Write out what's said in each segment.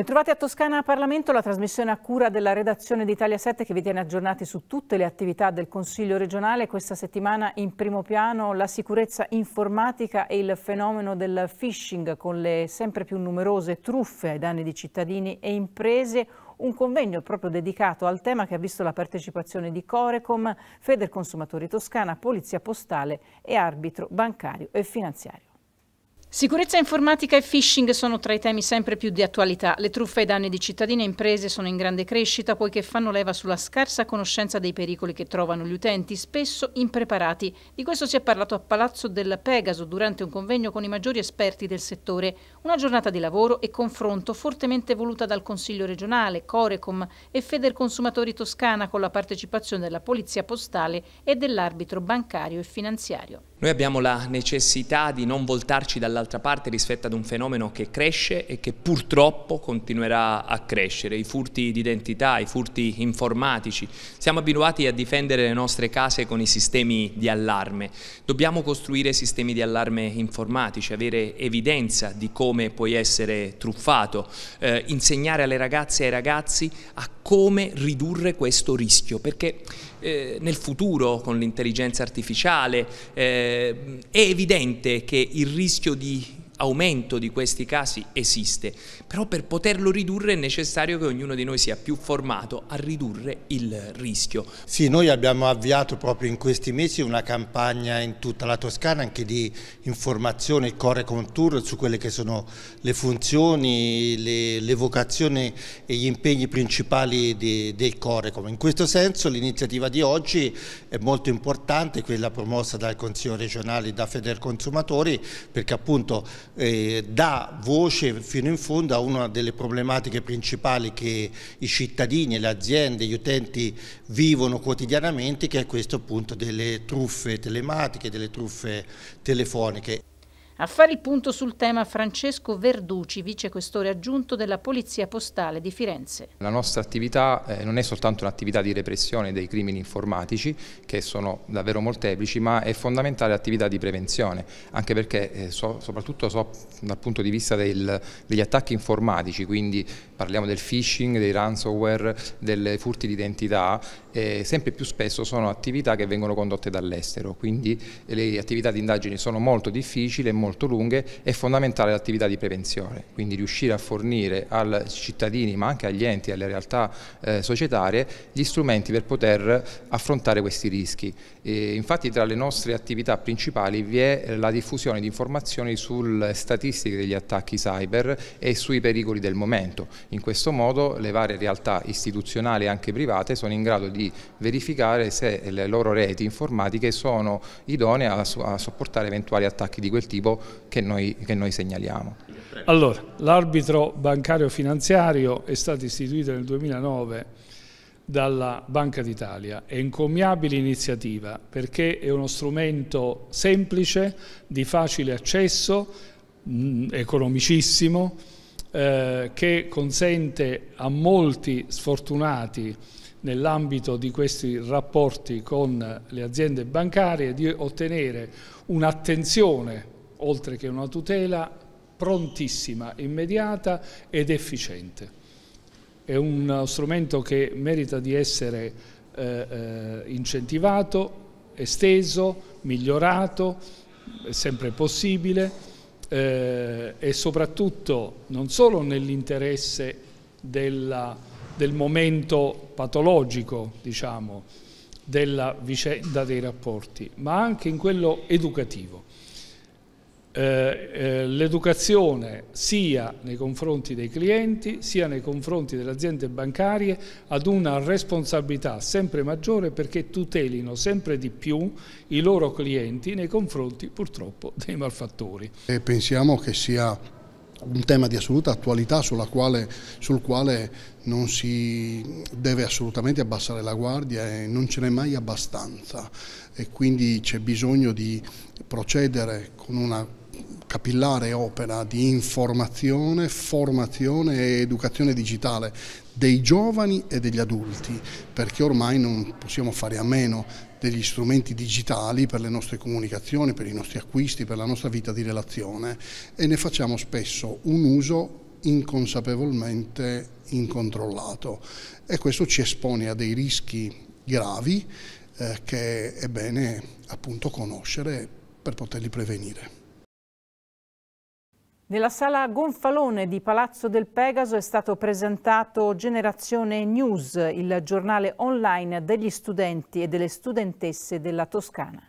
Bentrovati a Toscana Parlamento, la trasmissione a cura della redazione di Italia 7 che vi tiene aggiornati su tutte le attività del Consiglio regionale. Questa settimana in primo piano la sicurezza informatica e il fenomeno del phishing con le sempre più numerose truffe ai danni di cittadini e imprese. Un convegno proprio dedicato al tema che ha visto la partecipazione di Corecom, Federconsumatori Toscana, Polizia Postale e Arbitro Bancario e Finanziario. Sicurezza informatica e phishing sono tra i temi sempre più di attualità. Le truffe ai danni di cittadini e imprese sono in grande crescita poiché fanno leva sulla scarsa conoscenza dei pericoli che trovano gli utenti, spesso impreparati. Di questo si è parlato a Palazzo del Pegaso durante un convegno con i maggiori esperti del settore. Una giornata di lavoro e confronto fortemente voluta dal Consiglio regionale, Corecom e Federconsumatori Toscana con la partecipazione della Polizia Postale e dell'arbitro bancario e finanziario. Noi abbiamo la necessità di non voltarci dall'altra parte rispetto ad un fenomeno che cresce e che purtroppo continuerà a crescere, i furti di identità, i furti informatici. Siamo abituati a difendere le nostre case con i sistemi di allarme. Dobbiamo costruire sistemi di allarme informatici, avere evidenza di come puoi essere truffato, eh, insegnare alle ragazze e ai ragazzi a come ridurre questo rischio, perché eh, nel futuro con l'intelligenza artificiale eh, è evidente che il rischio di aumento di questi casi esiste, però per poterlo ridurre è necessario che ognuno di noi sia più formato a ridurre il rischio. Sì, noi abbiamo avviato proprio in questi mesi una campagna in tutta la Toscana anche di informazione core contour su quelle che sono le funzioni, le, le vocazioni e gli impegni principali di, del Corecom. In questo senso l'iniziativa di oggi è molto importante, quella promossa dal Consiglio regionale da Federconsumatori, perché appunto eh, dà voce fino in fondo a una delle problematiche principali che i cittadini, le aziende, gli utenti vivono quotidianamente che è questo appunto delle truffe telematiche, delle truffe telefoniche. A fare il punto sul tema Francesco Verduci, vicequestore aggiunto della Polizia Postale di Firenze. La nostra attività eh, non è soltanto un'attività di repressione dei crimini informatici, che sono davvero molteplici, ma è fondamentale l'attività di prevenzione, anche perché eh, so, soprattutto so, dal punto di vista del, degli attacchi informatici, quindi parliamo del phishing, dei ransomware, dei furti di identità, eh, sempre più spesso sono attività che vengono condotte dall'estero, quindi le attività di indagini sono molto difficili e molto molto lunghe, è fondamentale l'attività di prevenzione, quindi riuscire a fornire ai cittadini ma anche agli enti e alle realtà eh, societarie gli strumenti per poter affrontare questi rischi. E infatti tra le nostre attività principali vi è la diffusione di informazioni sulle statistiche degli attacchi cyber e sui pericoli del momento. In questo modo le varie realtà istituzionali e anche private sono in grado di verificare se le loro reti informatiche sono idonee a, a sopportare eventuali attacchi di quel tipo che noi, che noi segnaliamo. Allora, l'arbitro bancario finanziario è stato istituito nel 2009 dalla Banca d'Italia. È incommiabile iniziativa perché è uno strumento semplice, di facile accesso, mh, economicissimo, eh, che consente a molti sfortunati nell'ambito di questi rapporti con le aziende bancarie di ottenere un'attenzione oltre che una tutela prontissima, immediata ed efficiente. È uno strumento che merita di essere eh, eh, incentivato, esteso, migliorato, è sempre possibile eh, e soprattutto non solo nell'interesse del momento patologico, diciamo, della vicenda dei rapporti, ma anche in quello educativo eh, eh, l'educazione sia nei confronti dei clienti sia nei confronti delle aziende bancarie ad una responsabilità sempre maggiore perché tutelino sempre di più i loro clienti nei confronti purtroppo dei malfattori. E pensiamo che sia un tema di assoluta attualità quale, sul quale non si deve assolutamente abbassare la guardia e non ce n'è mai abbastanza e quindi c'è bisogno di procedere con una capillare opera di informazione, formazione e educazione digitale dei giovani e degli adulti, perché ormai non possiamo fare a meno degli strumenti digitali per le nostre comunicazioni, per i nostri acquisti, per la nostra vita di relazione e ne facciamo spesso un uso inconsapevolmente incontrollato e questo ci espone a dei rischi gravi eh, che è bene appunto conoscere per poterli prevenire. Nella sala Gonfalone di Palazzo del Pegaso è stato presentato Generazione News, il giornale online degli studenti e delle studentesse della Toscana.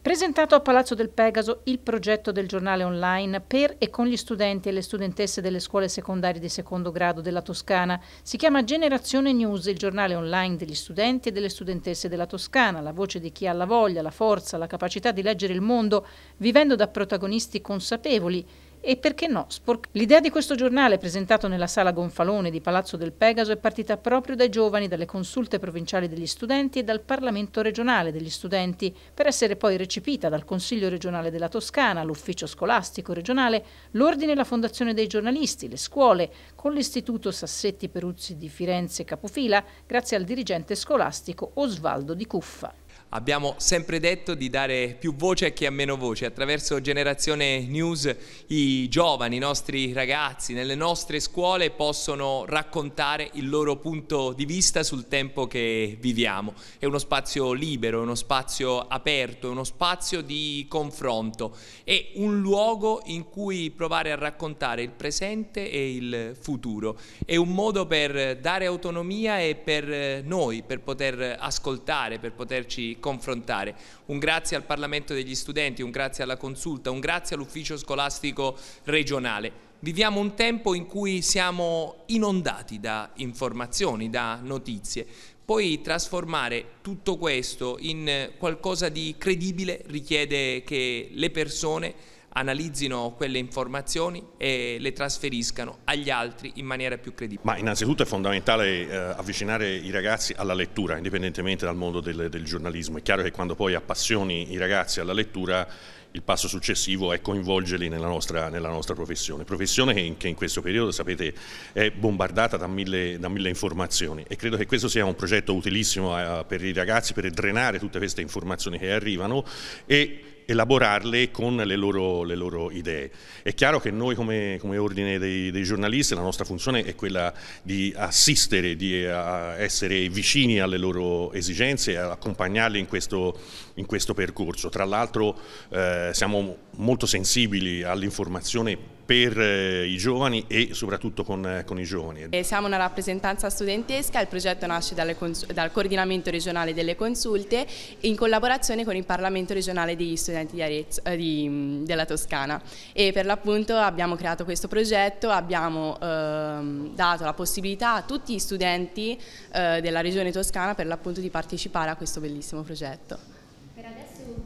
Presentato a Palazzo del Pegaso il progetto del giornale online per e con gli studenti e le studentesse delle scuole secondarie di secondo grado della Toscana. Si chiama Generazione News, il giornale online degli studenti e delle studentesse della Toscana, la voce di chi ha la voglia, la forza, la capacità di leggere il mondo, vivendo da protagonisti consapevoli e perché no, sporc- L'idea di questo giornale, presentato nella sala Gonfalone di Palazzo del Pegaso, è partita proprio dai giovani, dalle consulte provinciali degli studenti e dal Parlamento regionale degli studenti, per essere poi recepita dal Consiglio regionale della Toscana, l'Ufficio scolastico regionale, l'Ordine e la Fondazione dei giornalisti, le scuole, con l'Istituto Sassetti Peruzzi di Firenze Capofila, grazie al dirigente scolastico Osvaldo Di Cuffa. Abbiamo sempre detto di dare più voce a chi ha meno voce. Attraverso Generazione News i giovani, i nostri ragazzi, nelle nostre scuole possono raccontare il loro punto di vista sul tempo che viviamo. È uno spazio libero, è uno spazio aperto, è uno spazio di confronto, è un luogo in cui provare a raccontare il presente e il futuro. È un modo per dare autonomia e per noi, per poter ascoltare, per poterci confrontare. Un grazie al Parlamento degli studenti, un grazie alla consulta, un grazie all'ufficio scolastico regionale. Viviamo un tempo in cui siamo inondati da informazioni, da notizie. Poi trasformare tutto questo in qualcosa di credibile richiede che le persone analizzino quelle informazioni e le trasferiscano agli altri in maniera più credibile. Ma innanzitutto è fondamentale eh, avvicinare i ragazzi alla lettura, indipendentemente dal mondo del, del giornalismo. È chiaro che quando poi appassioni i ragazzi alla lettura il passo successivo è coinvolgerli nella nostra, nella nostra professione, professione che in, che in, questo periodo sapete è bombardata da mille, da mille, informazioni e credo che questo sia un progetto utilissimo eh, per i ragazzi per drenare tutte queste informazioni che arrivano e elaborarle con le loro, le loro, idee. È chiaro che noi come, come ordine dei, dei, giornalisti la nostra funzione è quella di assistere, di essere vicini alle loro esigenze e accompagnarli in questo, in questo percorso. Tra l'altro eh, siamo molto sensibili all'informazione per eh, i giovani e soprattutto con, eh, con i giovani. E siamo una rappresentanza studentesca, il progetto nasce dal coordinamento regionale delle consulte in collaborazione con il Parlamento regionale degli studenti di Arezzo, eh, di, della Toscana e per l'appunto abbiamo creato questo progetto, abbiamo ehm, dato la possibilità a tutti gli studenti eh, della regione toscana per l'appunto di partecipare a questo bellissimo progetto.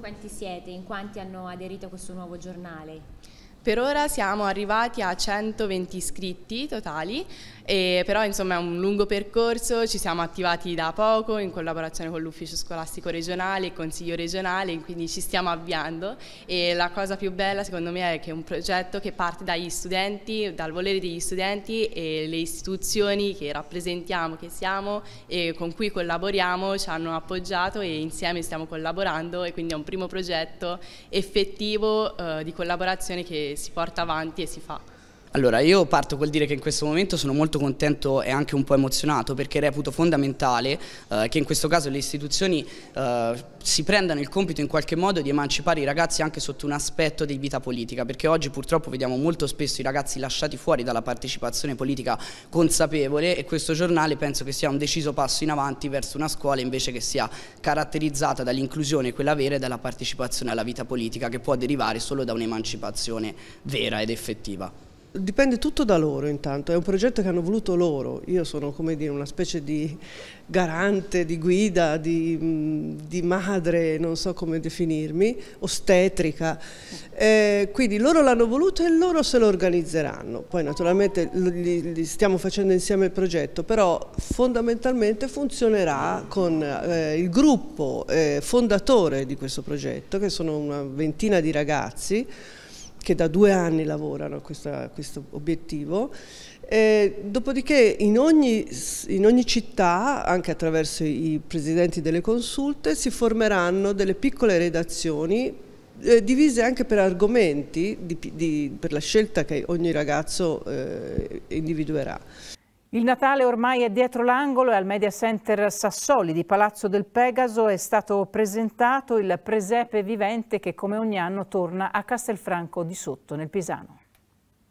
Quanti siete, in quanti hanno aderito a questo nuovo giornale? Per ora siamo arrivati a 120 iscritti totali, e però insomma è un lungo percorso, ci siamo attivati da poco in collaborazione con l'ufficio scolastico regionale e consiglio regionale, quindi ci stiamo avviando e la cosa più bella secondo me è che è un progetto che parte dagli studenti, dal volere degli studenti e le istituzioni che rappresentiamo, che siamo e con cui collaboriamo ci hanno appoggiato e insieme stiamo collaborando e quindi è un primo progetto effettivo eh, di collaborazione che si porta avanti e si fa. Allora, io parto col dire che in questo momento sono molto contento e anche un po' emozionato perché reputo fondamentale eh, che in questo caso le istituzioni eh, si prendano il compito in qualche modo di emancipare i ragazzi anche sotto un aspetto di vita politica perché oggi purtroppo vediamo molto spesso i ragazzi lasciati fuori dalla partecipazione politica consapevole e questo giornale penso che sia un deciso passo in avanti verso una scuola invece che sia caratterizzata dall'inclusione, quella vera e dalla partecipazione alla vita politica che può derivare solo da un'emancipazione vera ed effettiva. Dipende tutto da loro intanto, è un progetto che hanno voluto loro, io sono come dire una specie di garante, di guida, di, di madre, non so come definirmi, ostetrica, eh, quindi loro l'hanno voluto e loro se lo organizzeranno, poi naturalmente li, li stiamo facendo insieme il progetto, però fondamentalmente funzionerà con eh, il gruppo eh, fondatore di questo progetto, che sono una ventina di ragazzi, che da due anni lavorano a, questa, a questo obiettivo. Eh, dopodiché in ogni, in ogni, città, anche attraverso i presidenti delle consulte, si formeranno delle piccole redazioni eh, divise anche per argomenti, di, di, per la scelta che ogni ragazzo eh, individuerà. Il Natale ormai è dietro l'angolo e al Media Center Sassoli di Palazzo del Pegaso è stato presentato il presepe vivente che come ogni anno torna a Castelfranco di Sotto nel Pisano.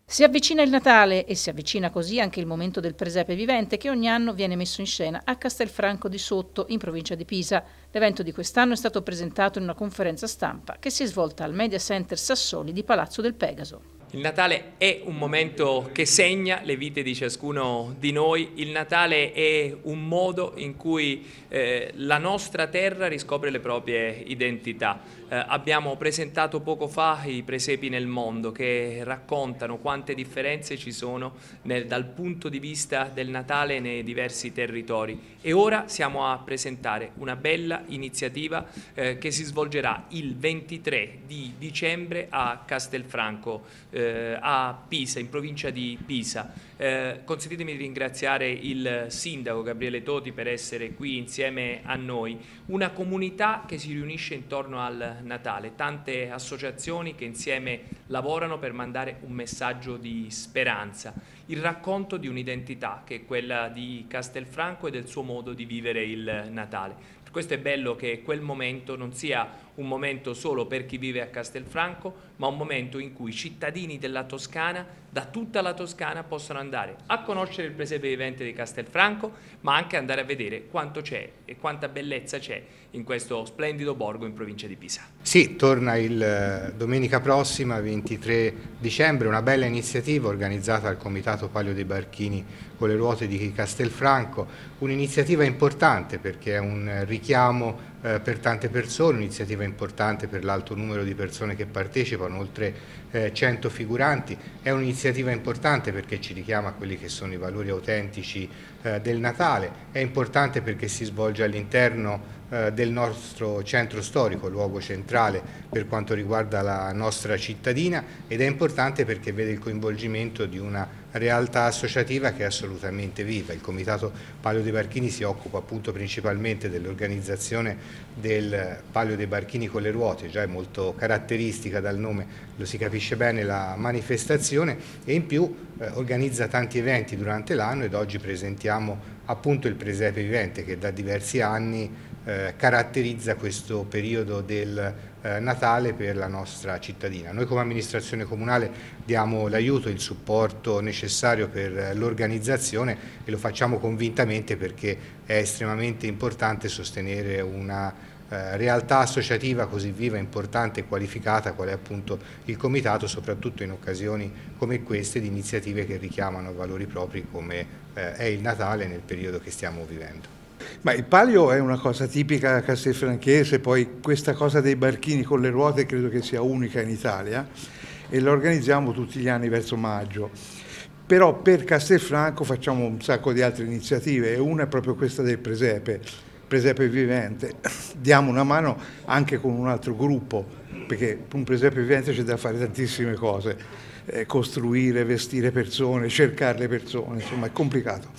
Si avvicina il Natale e si avvicina così anche il momento del presepe vivente che ogni anno viene messo in scena a Castelfranco di Sotto in provincia di Pisa. L'evento di quest'anno è stato presentato in una conferenza stampa che si è svolta al Media Center Sassoli di Palazzo del Pegaso. Il Natale è un momento che segna le vite di ciascuno di noi, il Natale è un modo in cui eh, la nostra terra riscopre le proprie identità. Eh, abbiamo presentato poco fa i presepi nel mondo che raccontano quante differenze ci sono nel, dal punto di vista del Natale nei diversi territori e ora siamo a presentare una bella iniziativa eh, che si svolgerà il 23 di dicembre a Castelfranco eh, a Pisa, in provincia di Pisa. Eh, consentitemi di ringraziare il sindaco Gabriele Toti per essere qui insieme a noi, una comunità che si riunisce intorno al Natale, tante associazioni che insieme lavorano per mandare un messaggio di speranza, il racconto di un'identità che è quella di Castelfranco e del suo modo di vivere il Natale. Per questo è bello che quel momento non sia un momento solo per chi vive a Castelfranco, ma un momento in cui i cittadini della Toscana, da tutta la Toscana, possono andare a conoscere il presepe vivente di Castelfranco, ma anche andare a vedere quanto c'è e quanta bellezza c'è in questo splendido borgo in provincia di Pisa. Sì, torna il eh, domenica prossima, 23 dicembre, una bella iniziativa organizzata dal Comitato Palio dei Barchini con le ruote di Castelfranco, un'iniziativa importante perché è un richiamo per tante persone, un'iniziativa importante per l'alto numero di persone che partecipano, oltre eh, 100 figuranti, è un'iniziativa importante perché ci richiama a quelli che sono i valori autentici eh, del Natale, è importante perché si svolge all'interno eh, del nostro centro storico, luogo centrale per quanto riguarda la nostra cittadina ed è importante perché vede il coinvolgimento di una realtà associativa che è assolutamente viva. Il Comitato Palio dei Barchini si occupa appunto principalmente dell'organizzazione del Palio dei Barchini con le ruote, già è molto caratteristica dal nome, lo si capisce bene la manifestazione e in più eh, organizza tanti eventi durante l'anno ed oggi presentiamo appunto il presepe vivente che da diversi anni eh, caratterizza questo periodo del eh, Natale per la nostra cittadina. Noi come amministrazione comunale diamo l'aiuto, il supporto necessario per l'organizzazione e lo facciamo convintamente perché è estremamente importante sostenere una eh, realtà associativa così viva, importante e qualificata qual è appunto il Comitato, soprattutto in occasioni come queste di iniziative che richiamano valori propri come eh, è il Natale nel periodo che stiamo vivendo. Ma il palio è una cosa tipica castelfranchese, poi questa cosa dei barchini con le ruote credo che sia unica in Italia e la organizziamo tutti gli anni verso maggio. Però per Castelfranco facciamo un sacco di altre iniziative e una è proprio questa del presepe, presepe vivente. Diamo una mano anche con un altro gruppo, perché un presepe vivente c'è da fare tantissime cose, eh, costruire, vestire persone, cercare le persone, insomma è complicato.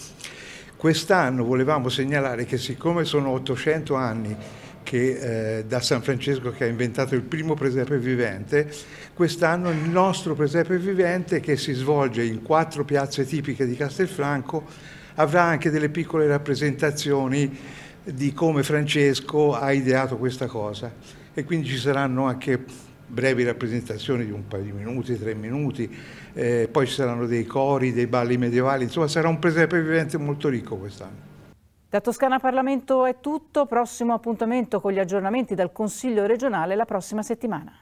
Quest'anno volevamo segnalare che siccome sono 800 anni che, eh, da San Francesco che ha inventato il primo presepe vivente, quest'anno il nostro presepe vivente che si svolge in quattro piazze tipiche di Castelfranco avrà anche delle piccole rappresentazioni di come Francesco ha ideato questa cosa e quindi ci saranno anche brevi rappresentazioni di un paio di minuti, tre minuti, eh, poi ci saranno dei cori, dei balli medievali, insomma sarà un presepe vivente molto ricco quest'anno. Da Toscana Parlamento è tutto, prossimo appuntamento con gli aggiornamenti dal Consiglio regionale la prossima settimana.